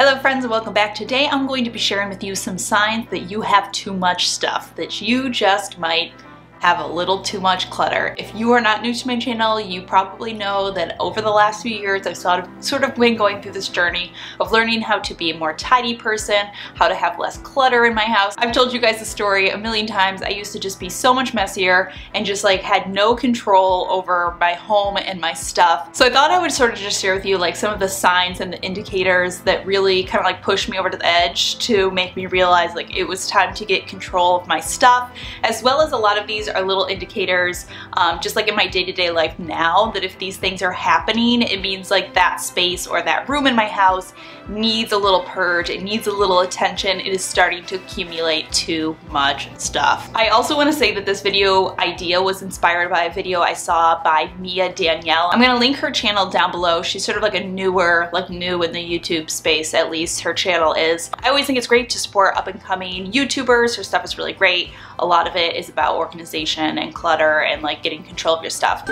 Hello friends and welcome back. Today I'm going to be sharing with you some signs that you have too much stuff, that you just might have a little too much clutter. If you are not new to my channel, you probably know that over the last few years I've sort of, sort of been going through this journey of learning how to be a more tidy person, how to have less clutter in my house. I've told you guys the story a million times. I used to just be so much messier and just like had no control over my home and my stuff. So I thought I would sort of just share with you like some of the signs and the indicators that really kind of like pushed me over to the edge to make me realize like it was time to get control of my stuff as well as a lot of these are little indicators, um, just like in my day-to-day -day life now, that if these things are happening, it means like that space or that room in my house needs a little purge, it needs a little attention, it is starting to accumulate too much stuff. I also want to say that this video idea was inspired by a video I saw by Mia Danielle. I'm going to link her channel down below. She's sort of like a newer, like new in the YouTube space, at least her channel is. I always think it's great to support up and coming YouTubers. Her stuff is really great. A lot of it is about organization and clutter and like getting control of your stuff.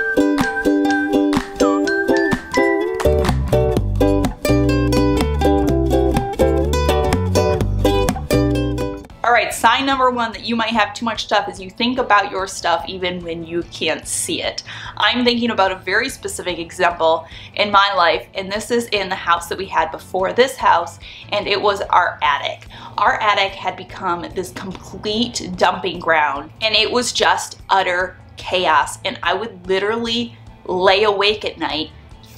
Sign number one that you might have too much stuff is you think about your stuff even when you can't see it. I'm thinking about a very specific example in my life, and this is in the house that we had before this house, and it was our attic. Our attic had become this complete dumping ground, and it was just utter chaos, and I would literally lay awake at night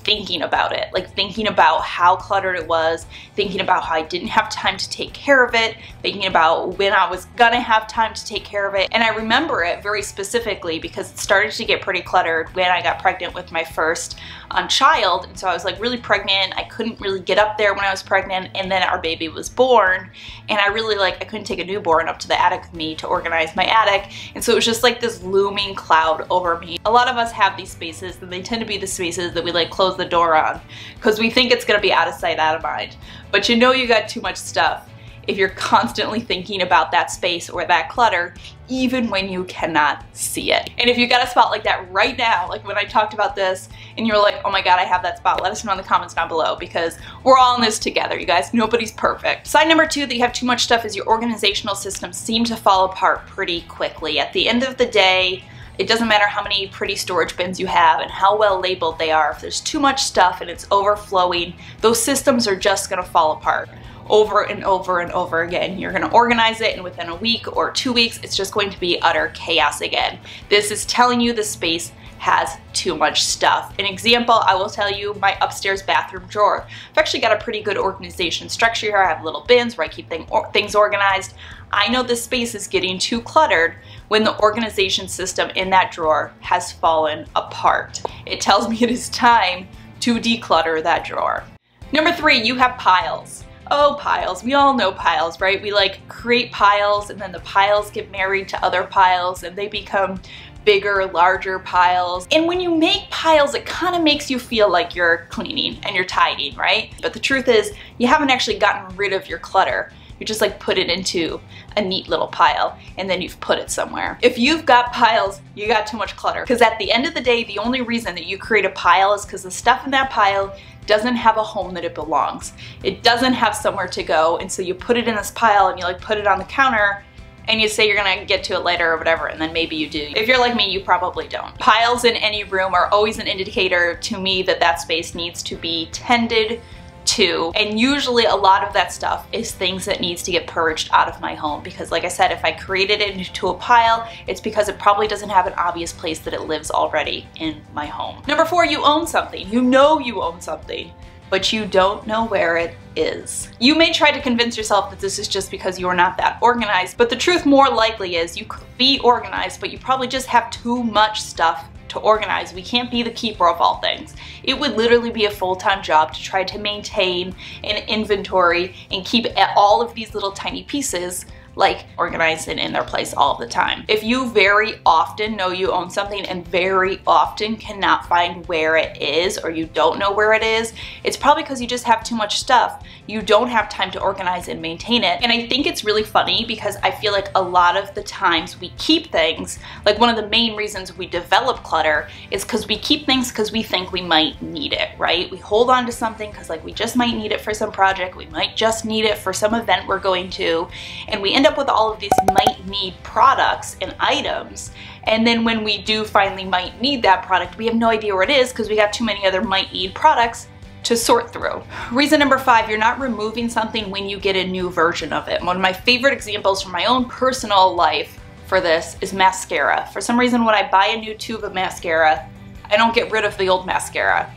thinking about it, like thinking about how cluttered it was, thinking about how I didn't have time to take care of it, thinking about when I was gonna have time to take care of it. And I remember it very specifically because it started to get pretty cluttered when I got pregnant with my first um, child. And so I was like really pregnant. I couldn't really get up there when I was pregnant. And then our baby was born. And I really like, I couldn't take a newborn up to the attic with me to organize my attic. And so it was just like this looming cloud over me. A lot of us have these spaces and they tend to be the spaces that we like close the door on because we think it's gonna be out of sight, out of mind. But you know you got too much stuff if you're constantly thinking about that space or that clutter, even when you cannot see it. And if you got a spot like that right now, like when I talked about this and you're like, oh my God, I have that spot, let us know in the comments down below because we're all in this together, you guys. Nobody's perfect. Sign number two that you have too much stuff is your organizational systems seem to fall apart pretty quickly. At the end of the day, it doesn't matter how many pretty storage bins you have and how well labeled they are. If there's too much stuff and it's overflowing, those systems are just gonna fall apart over and over and over again. You're gonna organize it and within a week or two weeks, it's just going to be utter chaos again. This is telling you the space has too much stuff. An example, I will tell you my upstairs bathroom drawer. I've actually got a pretty good organization structure here. I have little bins where I keep thing or things organized. I know this space is getting too cluttered when the organization system in that drawer has fallen apart. It tells me it is time to declutter that drawer. Number three, you have piles. Oh, piles. We all know piles, right? We like create piles and then the piles get married to other piles and they become bigger, larger piles. And when you make piles, it kind of makes you feel like you're cleaning and you're tidying, right? But the truth is, you haven't actually gotten rid of your clutter. You just like put it into a neat little pile and then you've put it somewhere. If you've got piles, you got too much clutter. Because at the end of the day, the only reason that you create a pile is because the stuff in that pile doesn't have a home that it belongs. It doesn't have somewhere to go and so you put it in this pile and you like put it on the counter and you say you're gonna get to it later or whatever and then maybe you do. If you're like me, you probably don't. Piles in any room are always an indicator to me that that space needs to be tended to. And usually a lot of that stuff is things that needs to get purged out of my home because like I said, if I created it into a pile, it's because it probably doesn't have an obvious place that it lives already in my home. Number four, you own something. You know you own something but you don't know where it is. You may try to convince yourself that this is just because you're not that organized, but the truth more likely is you could be organized, but you probably just have too much stuff to organize. We can't be the keeper of all things. It would literally be a full-time job to try to maintain an inventory and keep all of these little tiny pieces like organized and in their place all the time. If you very often know you own something and very often cannot find where it is or you don't know where it is, it's probably because you just have too much stuff. You don't have time to organize and maintain it. And I think it's really funny because I feel like a lot of the times we keep things, like one of the main reasons we develop clutter is because we keep things because we think we might need it, right? We hold on to something because like we just might need it for some project, we might just need it for some event we're going to, and we end up with all of these might need products and items and then when we do finally might need that product, we have no idea where it is because we got too many other might need products to sort through. Reason number five, you're not removing something when you get a new version of it. One of my favorite examples from my own personal life for this is mascara. For some reason, when I buy a new tube of mascara, I don't get rid of the old mascara.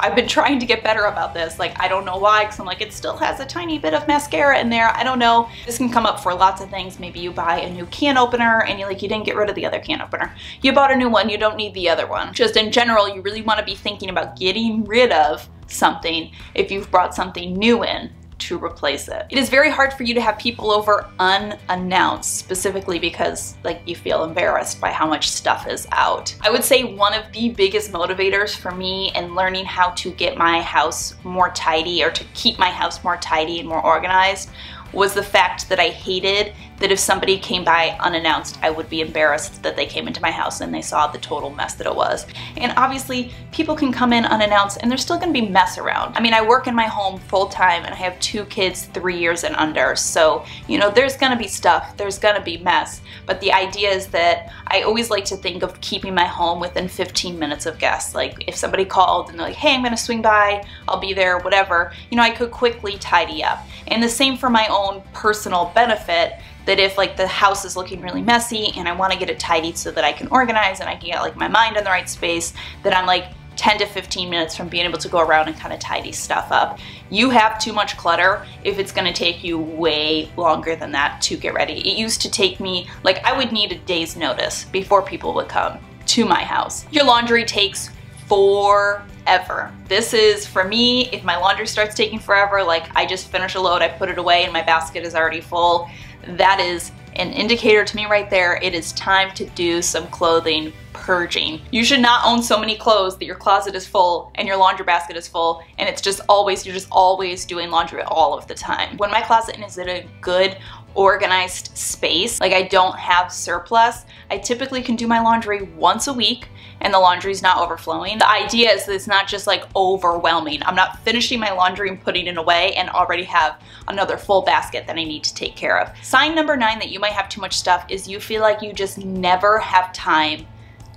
I've been trying to get better about this. Like, I don't know why, because I'm like, it still has a tiny bit of mascara in there. I don't know. This can come up for lots of things. Maybe you buy a new can opener and you like, you didn't get rid of the other can opener. You bought a new one, you don't need the other one. Just in general, you really want to be thinking about getting rid of something if you've brought something new in to replace it. It is very hard for you to have people over unannounced, specifically because like you feel embarrassed by how much stuff is out. I would say one of the biggest motivators for me in learning how to get my house more tidy or to keep my house more tidy and more organized was the fact that I hated that if somebody came by unannounced, I would be embarrassed that they came into my house and they saw the total mess that it was. And obviously, people can come in unannounced and there's still gonna be mess around. I mean, I work in my home full time and I have two kids three years and under, so, you know, there's gonna be stuff, there's gonna be mess. But the idea is that I always like to think of keeping my home within 15 minutes of guests. Like, if somebody called and they're like, hey, I'm gonna swing by, I'll be there, whatever, you know, I could quickly tidy up. And the same for my own personal benefit that if like the house is looking really messy and I want to get it tidied so that I can organize and I can get like my mind in the right space, that I'm like 10 to 15 minutes from being able to go around and kind of tidy stuff up. You have too much clutter if it's gonna take you way longer than that to get ready. It used to take me, like I would need a day's notice before people would come to my house. Your laundry takes forever. This is, for me, if my laundry starts taking forever, like I just finish a load, I put it away and my basket is already full, that is an indicator to me right there. It is time to do some clothing purging. You should not own so many clothes that your closet is full and your laundry basket is full and it's just always, you're just always doing laundry all of the time. When my closet is in a good organized space, like I don't have surplus, I typically can do my laundry once a week and the laundry's not overflowing. The idea is that it's not just like overwhelming. I'm not finishing my laundry and putting it away and already have another full basket that I need to take care of. Sign number nine that you might have too much stuff is you feel like you just never have time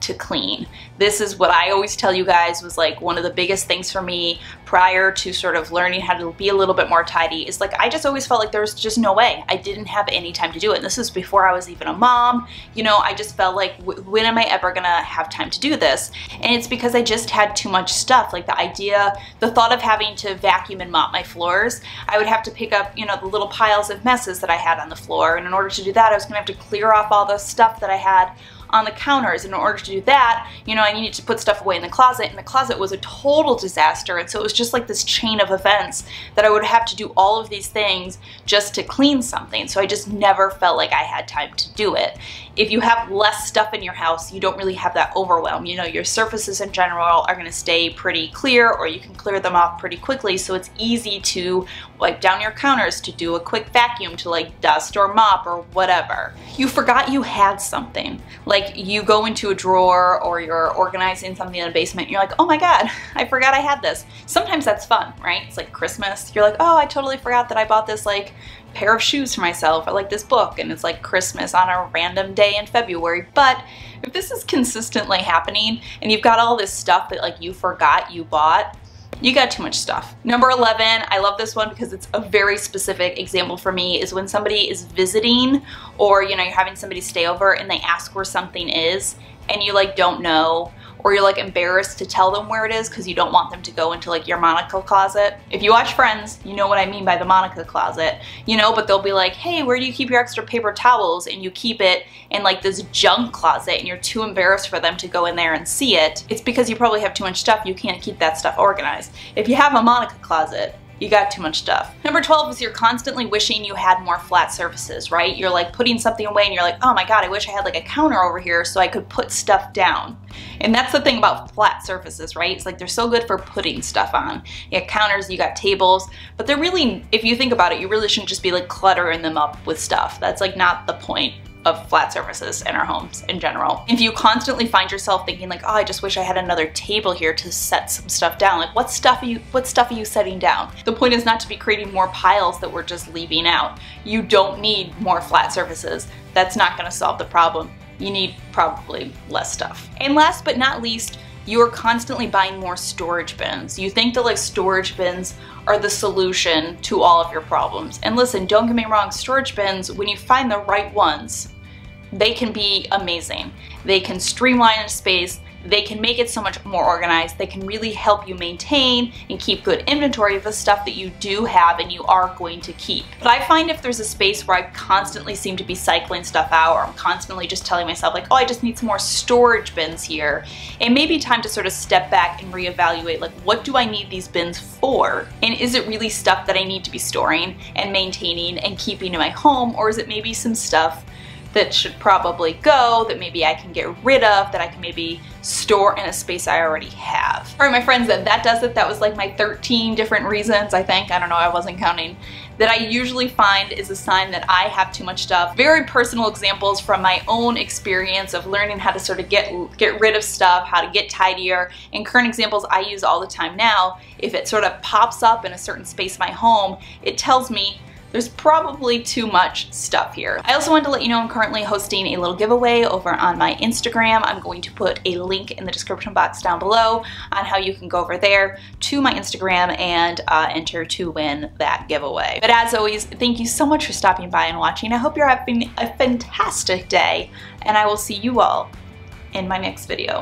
to clean. This is what I always tell you guys was like one of the biggest things for me prior to sort of learning how to be a little bit more tidy is like I just always felt like there was just no way. I didn't have any time to do it. And this was before I was even a mom. You know, I just felt like when am I ever gonna have time to do this? And it's because I just had too much stuff. Like the idea, the thought of having to vacuum and mop my floors, I would have to pick up, you know, the little piles of messes that I had on the floor. And in order to do that, I was gonna have to clear off all the stuff that I had on the counters. And In order to do that, you know, I needed to put stuff away in the closet and the closet was a total disaster. And so it was just like this chain of events that I would have to do all of these things just to clean something. So I just never felt like I had time to do it. If you have less stuff in your house, you don't really have that overwhelm. You know, your surfaces in general are gonna stay pretty clear or you can clear them off pretty quickly. So it's easy to wipe down your counters, to do a quick vacuum, to like dust or mop or whatever. You forgot you had something. Like you go into a drawer or you're organizing something in the basement, you're like, oh my God, I forgot I had this. Sometimes that's fun, right? It's like Christmas. You're like, oh, I totally forgot that I bought this like pair of shoes for myself or like this book and it's like Christmas on a random day in February. But if this is consistently happening and you've got all this stuff that like you forgot you bought, you got too much stuff. Number 11, I love this one because it's a very specific example for me, is when somebody is visiting or, you know, you're having somebody stay over and they ask where something is and you like don't know or you're like embarrassed to tell them where it is because you don't want them to go into like your Monica closet. If you watch Friends, you know what I mean by the Monica closet, you know, but they'll be like, hey, where do you keep your extra paper towels? And you keep it in like this junk closet and you're too embarrassed for them to go in there and see it. It's because you probably have too much stuff. You can't keep that stuff organized. If you have a Monica closet, you got too much stuff. Number 12 is you're constantly wishing you had more flat surfaces, right? You're like putting something away and you're like, oh my god, I wish I had like a counter over here so I could put stuff down. And that's the thing about flat surfaces, right? It's like they're so good for putting stuff on. You got counters, you got tables, but they're really, if you think about it, you really shouldn't just be like cluttering them up with stuff. That's like not the point of flat surfaces in our homes in general. If you constantly find yourself thinking like, oh, I just wish I had another table here to set some stuff down, like what stuff are you what stuff are you setting down? The point is not to be creating more piles that we're just leaving out. You don't need more flat surfaces. That's not gonna solve the problem. You need probably less stuff. And last but not least, you are constantly buying more storage bins. You think that like storage bins are the solution to all of your problems. And listen, don't get me wrong, storage bins, when you find the right ones, they can be amazing. They can streamline a space, they can make it so much more organized. They can really help you maintain and keep good inventory of the stuff that you do have and you are going to keep. But I find if there's a space where I constantly seem to be cycling stuff out or I'm constantly just telling myself like, oh, I just need some more storage bins here, it may be time to sort of step back and reevaluate like, what do I need these bins for? And is it really stuff that I need to be storing and maintaining and keeping in my home or is it maybe some stuff that should probably go, that maybe I can get rid of, that I can maybe store in a space I already have. All right, my friends, that, that does it. That was like my 13 different reasons, I think. I don't know, I wasn't counting. That I usually find is a sign that I have too much stuff. Very personal examples from my own experience of learning how to sort of get, get rid of stuff, how to get tidier, and current examples I use all the time now. If it sort of pops up in a certain space in my home, it tells me there's probably too much stuff here. I also wanted to let you know I'm currently hosting a little giveaway over on my Instagram. I'm going to put a link in the description box down below on how you can go over there to my Instagram and uh, enter to win that giveaway. But as always, thank you so much for stopping by and watching. I hope you're having a fantastic day and I will see you all in my next video.